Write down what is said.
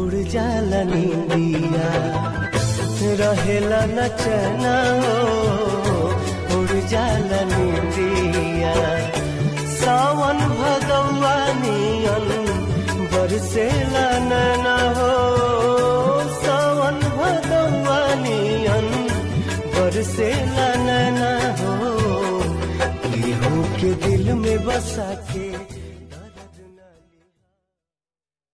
उड़ जाला नींदिया। रहेला नचना हो, उड़ जाला नींदिया। सावन भगवा नियन, बरसेला नैना हो। सावन भगवा नियन, बरसेला नैना हो। केहू के दिल में बसा के